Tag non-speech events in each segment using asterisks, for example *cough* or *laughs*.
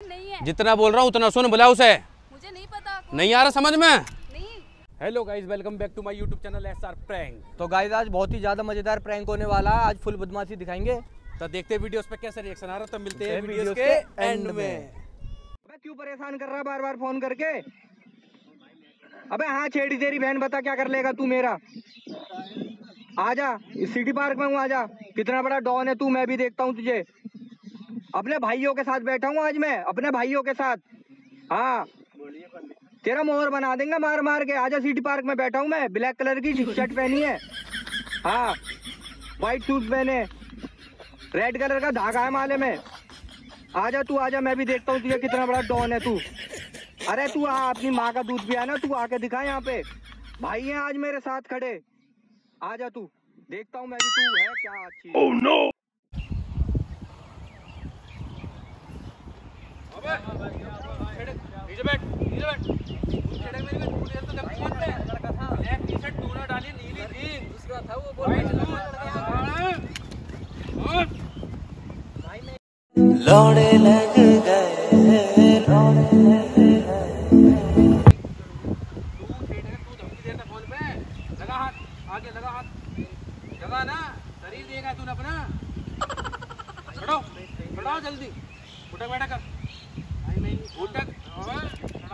नहीं है। जितना बोल रहा हूँ उतना सुन बुला उसे। मुझे नहीं पता नहीं आ रहा समझ में? Hello guys welcome back to my YouTube channel S R prank तो गाइस आज बहुत ही ज़्यादा मज़ेदार प्रैंक होने वाला है आज फुल बदमाशी दिखाएँगे। तो देखते हैं वीडियोस पे कैसे रिएक्शन आ रहा है तो मिलते हैं वीडियोस वीडियोस के एंड में। में। अबे क्यों परेशान कर रहा बार बार फ़ोन करके? अबे हाँ छेड़ी तेरी बहन बता क्या कर लेगा तू मेरा? आजा सिटी पार्क में हूँ आजा। कितना बड़ा डॉन है तू मैं भी देखता हूँ तुझे। अपने भाइयों के साथ बैठा हूँ आज मैं, अपने भाइयों के साथ। हाँ। तेरा मोहर बना देंगे मार मार के। आजा सिटी पार्क में बैठा हूँ मैं। ब्लैक कलर की शर्ट पहनी है। हाँ। व्हाइट सूट पहने। रेड कलर का धागा है माले में। आजा तू, आजा, मैं भी देखता हूँ तुझे कितना बड़ा डॉन है तू। अरे तू आ, अपनी माँ का दूध पिया ना, तू आके दिखा यहाँ पे। भाई हैं आज मेरे साथ खड़े। आजा तू। देखता हूँ मैं भी तू है क्या अच्छी। नीचे बैठ नीचे बैठ। मेरी को तो जब फ़ोन पे लड़का था ब्लैक टी-शर्ट तूने डाली नीली जींस दूसरा था वो बोल लौड़े लग गए। लौड़े लग तू छेड़ेगा तू धमकी देता फ़ोन पे लगा हाथ आगे लगा हाथ। लगा ना शरीर देगा तूने अपना। खड़ो खड़ो जल्दी। उठक बैठक कर। उठक।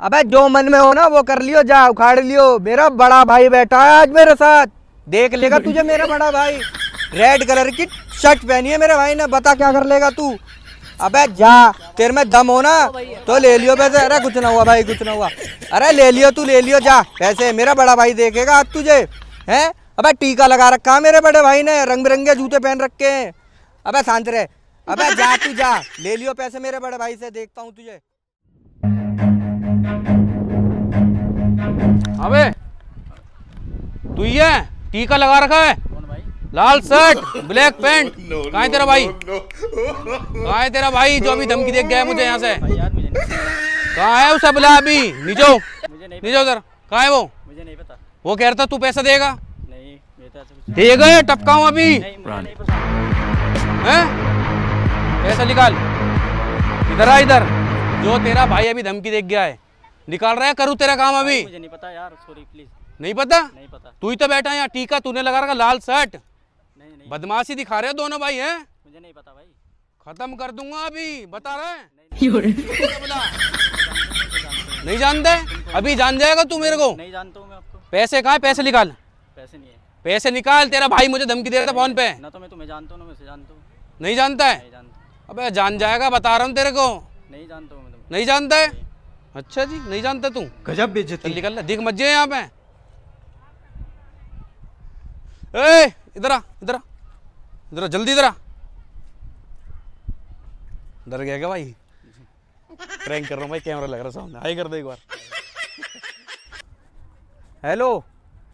अबे जो मन में हो ना, वो कर लियो, जा, उखाड़ लियो। मेरा बड़ा भाई बैठा है आज मेरे साथ। देख लेगा तुझे मेरा बड़ा भाई। रेड कलर की शर्ट पहनी है मेरे भाई ने, बता क्या कर लेगा तू। अबे जा, तेरे में दम हो ना तो ले लियो पैसे। अरे कुछ ना हुआ भाई, कुछ ना हुआ। अरे ले लियो तू, ले लियो, जा। पैसे, मेरा बड़ा भाई देखेगा आज तुझे। है? अबे टीका लगा रखा मेरे बड़े भाई ने रंग बिरंगे जूते पहन रखे हैं। अबे शांत रहे। अबे जा तू, जा। ले लियो पैसे मेरे बड़े भाई से, देखता हूँ तुझे। अबे तू है टीका लगा रखा है? लाल शर्ट, ब्लैक पैंट। कहा है तेरा भाई? कहा है तेरा भाई जो अभी धमकी देख गया है मुझे यहाँ से? कहा है उसे बुला अभी? नीचो नीचो उधर कहाँ है वो? मुझे नहीं पता वो कह रहा था, तू पैसा देगा? दे अभी मुझे नहीं पता हैं? पैसा निकाल। इधर आ, इधर। जो तेरा भाई अभी धमकी देख गया है। निकाल रहा है? करूँ तेरा काम अभी? मुझे नहीं पता यार सॉरी प्लीज़ नहीं पता? नहीं पता। तू ही तो बैठा है यहाँ टीका तूने लगा रखा लाल शर्ट। नहीं नहीं। बदमाशी दिखा रहे हो दोनों भाई हैं? मुझे नहीं पता भाई। खत्म कर दूँगा अभी बता रहे हैं? नहीं जानते? अभी जान जाएगा तू मेरे को। नहीं जानता हूँ मैं आपको। पैसे कहाँ है? पैसे निकाल। पैसे नहीं है। पैसे निकाल तेरा भाई मुझे धमकी दे रहा था फ़ोन पे। ना तो मैं तुम्हें जानता हूँ ना मैं जानता हूँ। नहीं जानता है? नहीं जानता। अबे जान जाएगा बता रहा हूँ तेरे को। नहीं जानता हूँ नहीं जानता है? अच्छा जी नहीं जानता तू? गजब बेइज्जती। निकल ले दिख मत जाए यहाँ पे। ए इधर आ इधर आ इधर आ जल्दी इधर आ। डर गया क्या भाई? प्रैंक कर रहा हूँ भाई कैमरा लग रहा सामने हाई कर दे एक बार। हेलो?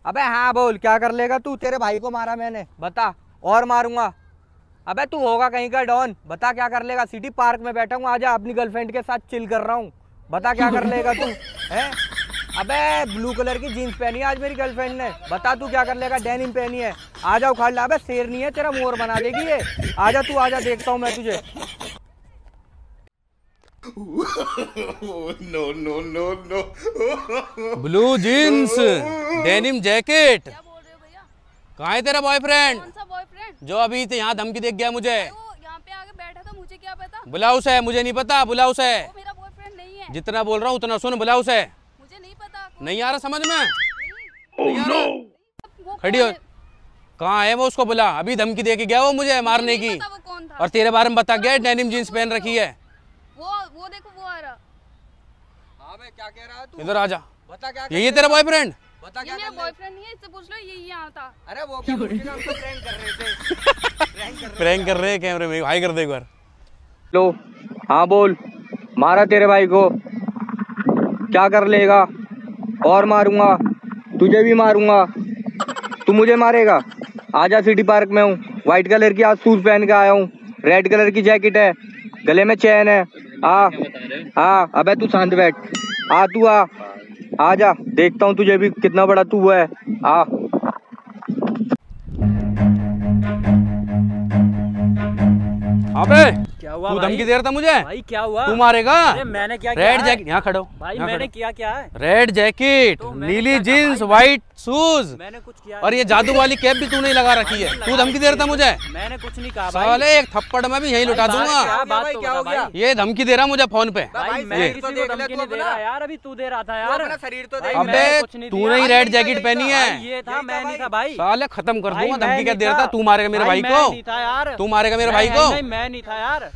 अबे हाँ बोल क्या कर लेगा तू? तेरे भाई को मारा मैंने बता और मारूँगा। अबे तू होगा कहीं का डॉन बता क्या कर लेगा? सिटी पार्क में बैठा हूँ आजा अपनी गर्लफ्रेंड के साथ चिल कर रहा हूँ। बता क्या कर लेगा तू है? अबे ब्लू कलर की जीन्स पहनी है आज मेरी गर्लफ्रेंड ने। बता तू क्या कर लेगा डेनिम पहनी है। आजा उखाड़ ला। अबे शेर नहीं है तेरा मोर बना देगी ये। आ जा तू आजा देखता हूँ मैं तुझे। ब्लू जीन्स डेनिम जैकेट क्या बोल रहे हो भैया? है तेरा बॉयफ्रेंड कौन सा बॉयफ्रेंड जो अभी तो यहाँ धमकी देख गया मुझे। यहाँ पे आके बैठा था मुझे क्या पता? बुलाओ से मुझे नहीं पता बुलाओ से वो मेरा है जितना बोल रहा हूँ उतना सुन बुलाओ से मुझे नहीं पता नहीं आ रहा समझ में? नहीं, नहीं आ खड़ी हो। कहाँ है वो? उसको बुला। अभी धमकी दे के गया वो मुझे मारने की। पता वो कौन था। और तेरे बारे में बता गया डेनिम जीन्स पहन रखी है। वो वो देखो वो आ रहा। हाँ क्या कह रहा है तू? इधर आ जा। बता क्या यही है तेरा बॉयफ्रेंड बता ये मेरा बॉयफ्रेंड नहीं है इससे पूछ लो ये यहाँ था। अरे वो क्या प्रैंक कर रहे थे। *laughs* प्रैंक कर रहे हैं कैमरे में। हाई कर दे एक बार। लो हाँ बोल। मारा तेरे भाई को। क्या कर लेगा? और मारूँगा। तुझे भी मारूँगा। तू मुझे मारेगा। आजा सिटी पार्क में हूँ। व्हाइट कलर की आज शूज़ पहन के आया हूँ। रेड कलर की जैकेट है। गले में चैन है। आ आ, अबे तू शांत बैठ। आ, तू आ। आ जा। देखता हूँ तुझे भी कितना बड़ा तू है। आ। अबे! क्या हुआ तू धमकी दे रहा था मुझे? भाई क्या हुआ? तू मारेगा? मैंने क्या रेड जैकेट यहाँ खड़ो भाई मैंने किया क्या है? रेड जैकेट तो नीली क्या जीन्स व्हाइट शूज़ मैंने कुछ किया और ये जादू वाली कैप भी तूने ही लगा रखी है। तू धमकी दे रहा था मुझे? मैंने कुछ नहीं कहा भाई। साले एक थप्पड़ में भी यही लुटा दूँगा। ये धमकी दे रहा मुझे फ़ोन पे। यार अभी तू दे रहा था यार। शरीर तो अबे तूने ही रेड जैकेट पहनी है। ये था मैं नहीं था भाई? साले खत्म कर दूँगा धमकी क्या दे रहा था? था। तू मारेगा मेरे भाई को। यार। तू मारेगा मेरे भाई को। मैं नहीं था यार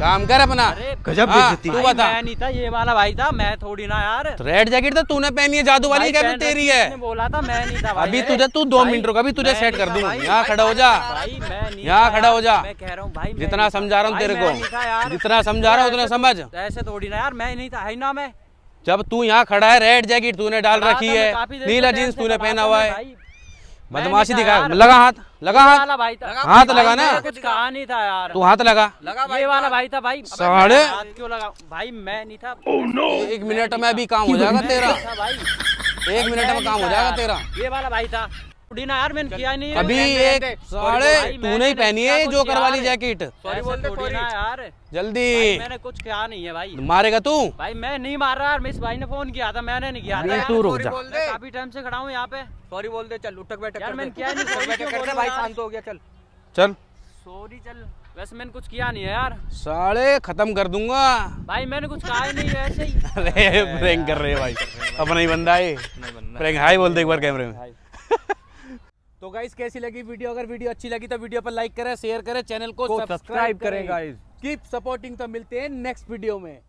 काम कर अपना। गजब हाँ, बेइज्जती। तू बता। मैं नहीं था ये वाला भाई था मैं थोड़ी ना यार। रेड जैकेट तो तूने पहनी है जादू वाली कैप तेरी है? बोला था मैं नहीं था भाई। अभी तुझे तू दो मिनट रुक अभी तुझे सेट कर दूँगा। यहाँ खड़ा हो जा। यहाँ खड़ा हो जा। मैं कह रहा हूँ भाई जितना समझा रहा हूँ तेरे। को। जितना समझा रहा हूँ उतना समझ। तो- ऐसे थोड़ी ना यार मैं नहीं था है ना मैं? जब तू यहाँ खड़ा है रेड जैकेट तूने डाल रखी है नीला जींस तूने पहना हुआ है। बदमाशी दिखाया दिखा लगा हाथ लगा हाथ। भाई था। हाथ लगा ना। कुछ कहा नहीं था यार। तू हाथ लगा। ये वाला भाई था भाई। साढ़े- क्यों लगा भाई मैं नहीं था। एक मिनट में अभी काम हो जाएगा तेरा। भाई। एक मिनट में काम हो जाएगा तेरा। ये वाला भाई था। यार मैंने किया नहीं। अभी एक साढ़े तूने ही पहनी है कुछ जो किया कर वाली है। जैकेट सॉरी बोल दे ना यार। जल्दी। मैंने कुछ किया नहीं है भाई। मारेगा तू? भाई मैं नहीं मार रहा यार मैं इस भाई ने फ़ोन किया था मैंने नहीं किया था। तू रुक जा। काफ़ी टाइम से खड़ा हूँ यहाँ पे। सॉरी बोल दे चल उठक बैठक यार मैंने। किया नहीं उठक सॉरी बैठक कर बोल भाई शांत हो गया चल। चल। सॉरी चल। वैसे मैंने कुछ किया नहीं है यार। साले खत्म कर दूँगा। भाई मैंने कुछ कहा नहीं है ऐसे ही। अरे प्रैंक कर रहे हैं भाई। अपना ही बंदा है। प्रैंक हाय बोल दे एक बार कैमरे में। तो गाइज़ कैसी लगी वीडियो अगर वीडियो अच्छी लगी तो वीडियो पर लाइक करें शेयर करें चैनल को सब्सक्राइब करें गाइज़ कीप सपोर्टिंग तो मिलते हैं नेक्स्ट वीडियो में।